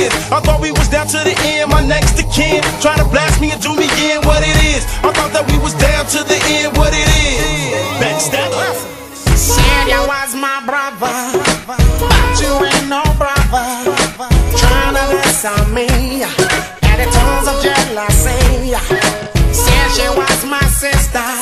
is. I thought we was down to the end, my next to kin. Try to blast me and do me in what it is. I thought that we was down to the end, what it is. Backstabber. Said was my brother, but you ain't no brother. Trying to mess listen me, attitudes of jealousy. Said she was my sister.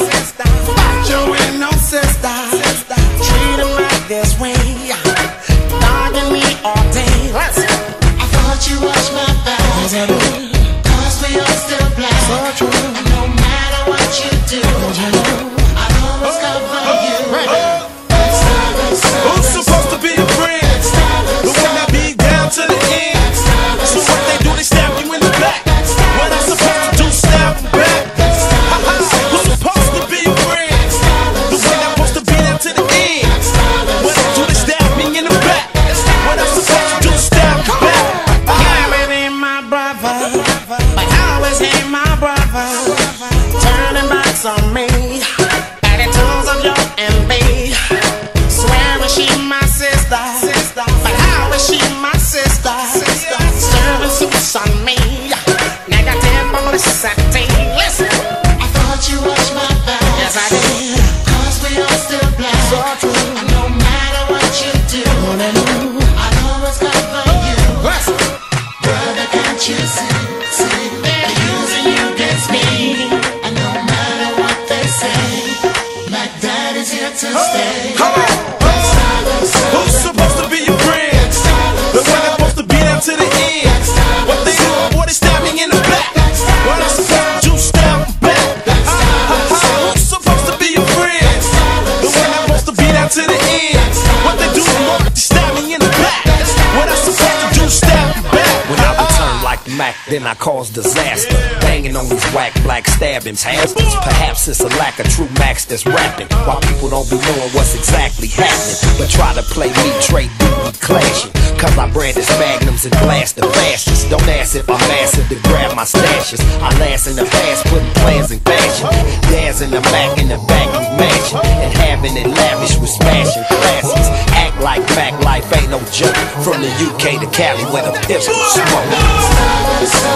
smack, then I cause disaster. Banging on these whack black stabbings, hamsters. Perhaps it's a lack of true max that's rapping. Why people don't be knowing what's exactly happening. But try to play me, trade duty clashing. Cause I brandished magnums and blast the bastards. Don't ask if I'm massive to grab my stashes. I last in the past, putting plans in fashion. Dazzing the Mac in the back of mansion. And having it lavish with smashing classes like Mac, Life ain't no joke. From the UK to Cali, where the pimps smoke.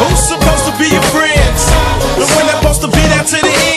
Who's supposed to be your friends? The one that's supposed to be there to the end.